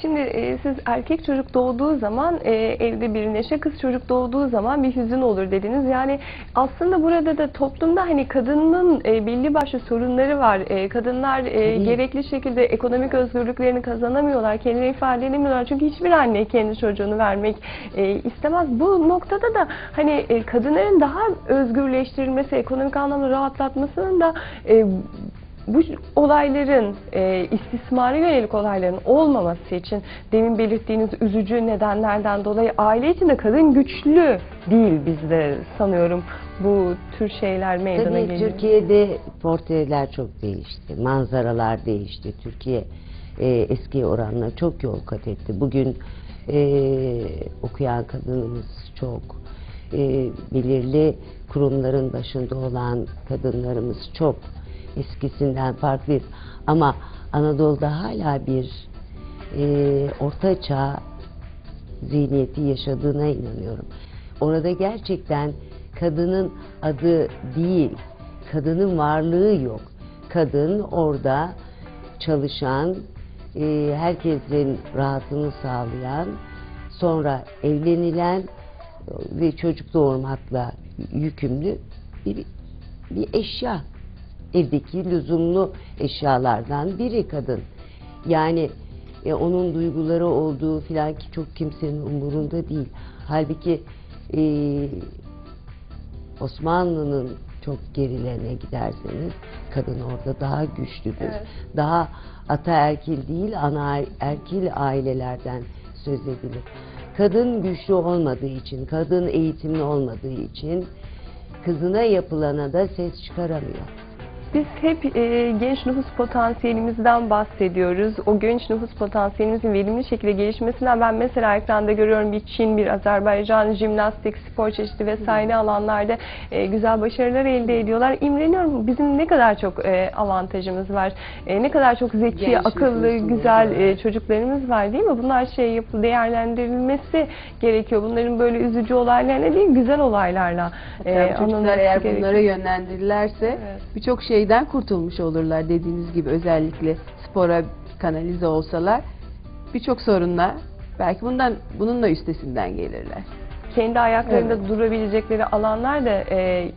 Şimdi e, siz erkek çocuk doğduğu zaman e, evde bir neşe, kız çocuk doğduğu zaman bir hüzün olur dediniz. Yani aslında burada da toplumda hani kadının e, belli başlı sorunları var. E, kadınlar e, gerekli şekilde ekonomik özgürlüklerini kazanamıyorlar, kendini ifade edemiyorlar. Çünkü hiçbir anne kendi çocuğunu vermek e, istemez. Bu noktada da hani e, kadınların daha özgürleştirilmesi, ekonomik anlamda rahatlatmasının da e, bu olayların e, istismara yönelik olayların olmaması için demin belirttiğiniz üzücü nedenlerden dolayı aile içinde kadın güçlü değil bizde sanıyorum bu tür şeyler meydana Tabii geliyor. Türkiye'de portreler çok değişti. Manzaralar değişti. Türkiye e, eski oranla çok yol kat etti. Bugün e, okuyan kadınımız çok. E, belirli kurumların başında olan kadınlarımız çok. Eskisinden farklıyız. Ama Anadolu'da hala bir e, orta çağ zihniyeti yaşadığına inanıyorum. Orada gerçekten kadının adı değil, kadının varlığı yok. Kadın orada çalışan, e, herkesin rahatını sağlayan, sonra evlenilen ve çocuk doğurmakla yükümlü bir, bir eşya. Evdeki lüzumlu eşyalardan biri kadın. Yani e, onun duyguları olduğu filan ki çok kimsenin umurunda değil. Halbuki e, Osmanlı'nın çok gerilerine giderseniz kadın orada daha güçlüdür. Evet. Daha ataerkil değil ana erkil ailelerden söz edilir. Kadın güçlü olmadığı için, kadın eğitimli olmadığı için kızına yapılana da ses çıkaramıyor. Biz hep e, genç nüfus potansiyelimizden bahsediyoruz. O genç nüfus potansiyelimizin verimli şekilde gelişmesinden ben mesela ekranda görüyorum bir Çin, bir Azerbaycan, jimnastik, spor çeşidi vesaire alanlarda e, güzel başarılar elde ediyorlar. İmreniyorum bizim ne kadar çok e, avantajımız var. E, ne kadar çok zeki, Genç akıllı, güzel e, çocuklarımız var değil mi? Bunlar şey yapı değerlendirilmesi gerekiyor. Bunların böyle üzücü olaylarla değil, güzel olaylarla e, bu çocuklar eğer gerekiyor. bunlara yönlendirilirse Evet. birçok şeyden kurtulmuş olurlar dediğiniz gibi özellikle spora kanalize olsalar birçok sorunla belki bundan bununla üstesinden gelirler. kendi ayaklarında Evet. durabilecekleri alanlar da e,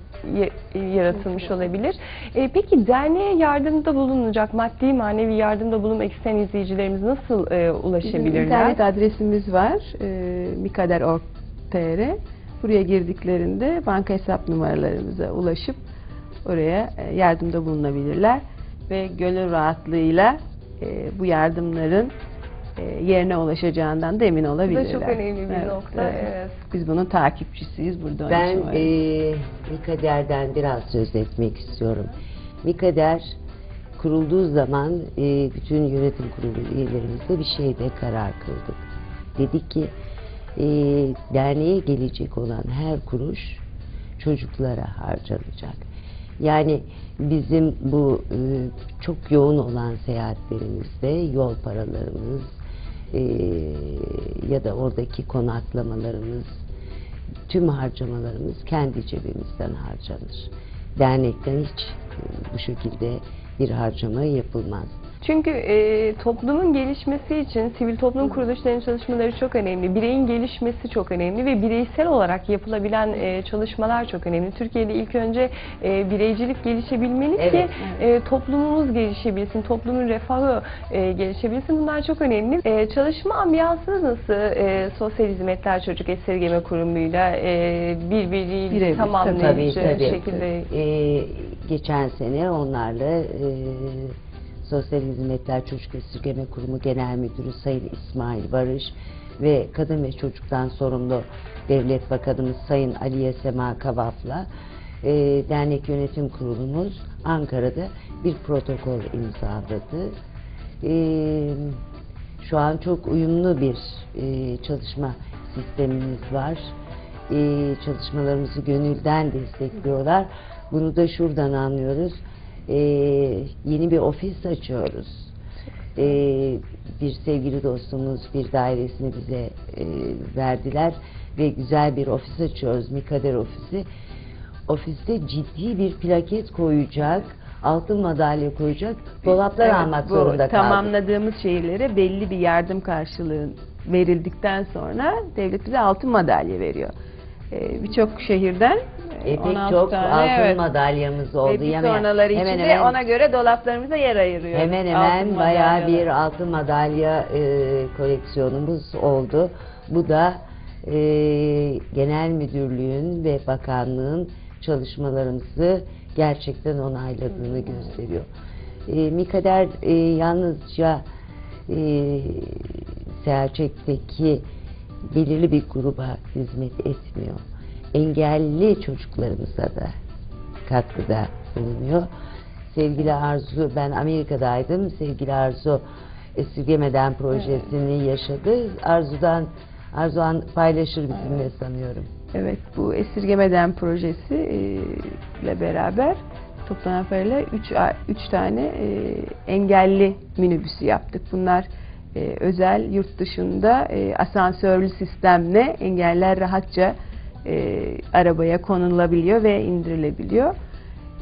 yaratılmış olabilir. E, peki derneğe yardımda bulunacak, maddi manevi yardımda bulunmak isteyen izleyicilerimiz nasıl e, Bizim ulaşabilirler? internet adresimiz var. E, mikader.org.tr Buraya girdiklerinde banka hesap numaralarımıza ulaşıp oraya e, yardımda bulunabilirler ve gönül rahatlığıyla e, bu yardımların e, yerine ulaşacağından da emin Bu olabilirler. da çok önemli bir Evet, nokta. evet. Evet. Biz bunun takipçisiyiz burada. Ben eee Mikader'den biraz söz etmek istiyorum. Mikader kurulduğu zaman eee, bütün yönetim kurulu üyelerimizle bir şeyde karar kıldık. Dedik ki eee, derneğe gelecek olan her kuruş çocuklara harcanacak. Yani bizim bu eee, çok yoğun olan seyahatlerimizde yol paralarımız eee, ya da oradaki konaklamalarımız tüm harcamalarımız kendi cebimizden harcanır. Dernekten hiç e, bu şekilde bir harcama yapılmaz. Çünkü e, toplumun gelişmesi için sivil toplum kuruluşlarının çalışmaları çok önemli. Bireyin gelişmesi çok önemli ve bireysel olarak yapılabilen e, çalışmalar çok önemli. Türkiye'de ilk önce e, bireycilik gelişebilmeli ki Evet, e, toplumumuz gelişebilsin, toplumun refahı e, gelişebilsin. Bunlar çok önemli. E, çalışma ambiyansı nasıl e, Sosyal Hizmetler Çocuk Esirgeme Kurumu'yla e, birbiriyle Birebir, tamamlayıcı Tabii tabii. şekilde Ee, geçen sene onlarla e, Sosyal Hizmetler Çocuk Esirgeme Kurumu Genel Müdürü Sayın İsmail Barış ve Kadın ve Çocuktan sorumlu Devlet Bakanımız Sayın Aliye Sema Kavaf'la e, dernek yönetim kurulumuz Ankara'da bir protokol imzaladı. E, şu an çok uyumlu bir e, çalışma sistemimiz var. E, çalışmalarımızı gönülden destekliyorlar. Bunu da şuradan anlıyoruz. E, yeni bir ofis açıyoruz. E, bir sevgili dostumuz bir dairesini bize e, verdiler ve güzel bir ofis açıyoruz. Mikader ofisi. Ofiste ciddi bir plaket koyacak altın madalya koyacak dolaplar Evet, almak bu zorunda kaldık. Tamamladığımız şehirlere belli bir yardım karşılığı verildikten sonra devlet bize altın madalya veriyor. Ee, Birçok şehirden e, pek 16 çok tane, altın evet. madalyamız Ve oldu. bir Hemen- sonraları hemen hemen- ona göre dolaplarımıza yer ayırıyor. Hemen hemen Altın bayağı madalyalar. bir altın madalya e, koleksiyonumuz oldu. Bu da e, genel müdürlüğün ve bakanlığın çalışmalarımızı gerçekten onayladığını gösteriyor. E, Mikader e, yalnızca e, Selçuk'taki belirli bir gruba hizmet etmiyor. Engelli çocuklarımıza da katkıda bulunuyor. Sevgili Arzu, ben Amerika'daydım. Sevgili Arzu Esirgemeden projesini yaşadı. Arzu'dan Arzuhan paylaşır bizimle sanıyorum. Evet bu esirgemeden projesi e, ile beraber toplanan parayla 3 tane e, engelli minibüsü yaptık. Bunlar e, özel yurt dışında e, asansörlü sistemle engeller rahatça e, arabaya konulabiliyor ve indirilebiliyor.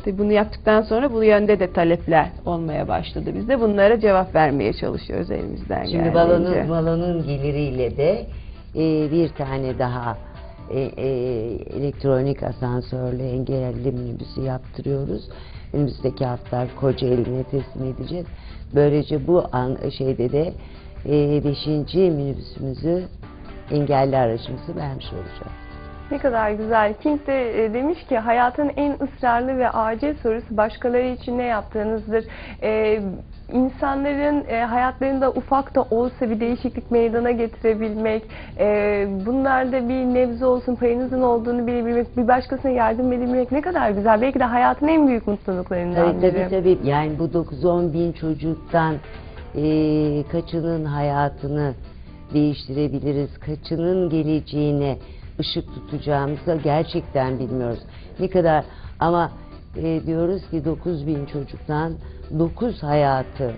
Tabii bunu yaptıktan sonra bu yönde de talepler olmaya başladı. Biz de bunlara cevap vermeye çalışıyoruz elimizden Şimdi geldiğince. balonun, balonun geliriyle de e, bir tane daha e, e, elektronik asansörlü engelli minibüsü yaptırıyoruz. Önümüzdeki hafta Kocaeli'ne teslim edeceğiz. Böylece bu an, şeyde de e, beşinci minibüsümüzü engelli aracımızı vermiş olacağız. Ne kadar güzel. King de e, demiş ki hayatın en ısrarlı ve acil sorusu başkaları için ne yaptığınızdır. E, insanların e, hayatlarında ufak da olsa bir değişiklik meydana getirebilmek, e, bunlarda bir nebze olsun payınızın olduğunu bilebilmek, bir başkasına yardım edebilmek ne kadar güzel. Belki de hayatın en büyük mutluluklarından Tabii biri. tabii tabii. Yani bu 9-10 bin çocuktan e, kaçının hayatını değiştirebiliriz, kaçının geleceğine ışık tutacağımızı gerçekten bilmiyoruz. Ne kadar ama e, diyoruz ki 9 bin çocuktan 9 hayatı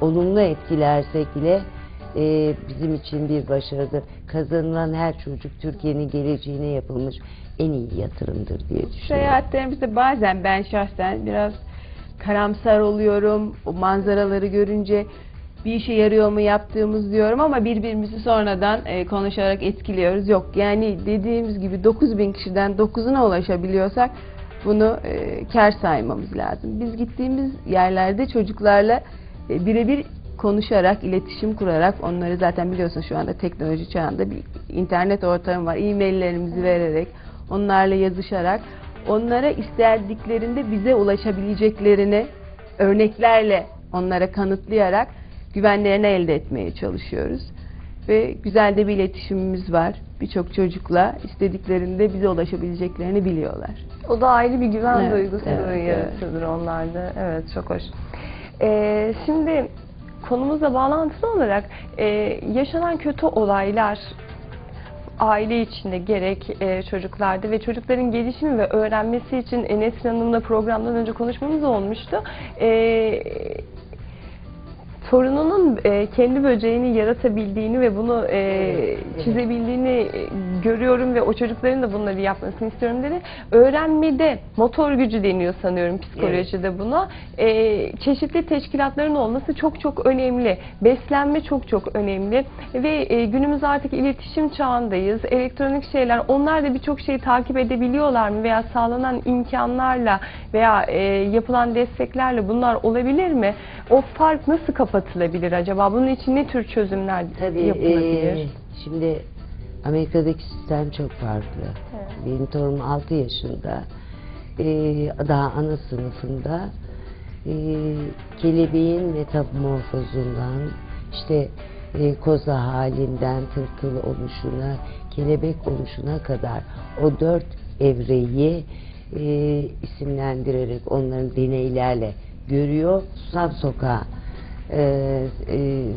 olumlu etkilersek bile e, bizim için bir başarıdır. Kazanılan her çocuk Türkiye'nin geleceğine yapılmış en iyi yatırımdır diye düşünüyorum. Seyahatlerimizde bazen ben şahsen biraz karamsar oluyorum. O manzaraları görünce bir işe yarıyor mu yaptığımız diyorum ama birbirimizi sonradan e, konuşarak etkiliyoruz. Yok yani dediğimiz gibi 9 bin kişiden 9'una ulaşabiliyorsak bunu e, kar saymamız lazım. Biz gittiğimiz yerlerde çocuklarla e, birebir konuşarak, iletişim kurarak onları zaten biliyorsun şu anda teknoloji çağında bir internet ortamı var. E-maillerimizi vererek, onlarla yazışarak onlara istediklerinde bize ulaşabileceklerini örneklerle onlara kanıtlayarak güvenlerini elde etmeye çalışıyoruz. Ve güzel de bir iletişimimiz var. Birçok çocukla istediklerinde bize ulaşabileceklerini biliyorlar. O da ayrı bir güven Evet, duygusu evet, yaratıyordur onlarda. Evet çok hoş. Ee, şimdi konumuzla bağlantılı olarak e, yaşanan kötü olaylar aile içinde gerek e, çocuklarda ve çocukların gelişimi ve öğrenmesi için e, Nesrin Hanım'la programdan önce konuşmamız olmuştu. E, torununun e, kendi böceğini yaratabildiğini ve bunu e, Evet, evet. çizebildiğini e, görüyorum ve o çocukların da bunları yapmasını istiyorum dedi. Öğrenmede motor gücü deniyor sanıyorum psikolojide buna. E, çeşitli teşkilatların olması çok çok önemli. Beslenme çok çok önemli ve e, günümüz artık iletişim çağındayız. Elektronik şeyler onlar da birçok şeyi takip edebiliyorlar mı veya sağlanan imkanlarla veya e, yapılan desteklerle bunlar olabilir mi? O fark nasıl kapatılabilir acaba? Bunun için ne tür çözümler Tabii yapılabilir? e, şimdi Amerika'daki sistem çok farklı. Evet. Benim torunum 6 yaşında. E, daha ana sınıfında e, kelebeğin metamorfozundan işte e, koza halinden tırtıl oluşuna, kelebek oluşuna kadar o dört evreyi e, isimlendirerek onların deneylerle görüyor. Susam Sokağı e, e,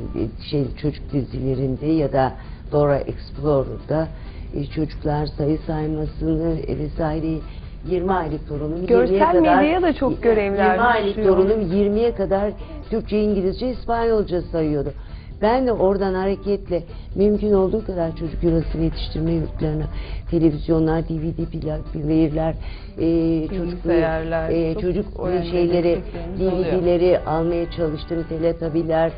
şey çocuk dizilerinde ya da Dora Explorer'da e, çocuklar sayı saymasını e, vesaireyi 20 aylık torunum Görsel 20'ye kadar medyaya da çok görevler 20 aylık düşüyor. torunum 20'ye kadar Türkçe, İngilizce, İspanyolca sayıyordu. Ben de oradan hareketle mümkün olduğu kadar çocuk yuvası ve yetiştirme yurtlarına televizyonlar, DVD pla- player'ler, e, çocuk e, çocuk şeyleri. DVD'leri almaya çalıştım, teletabiler,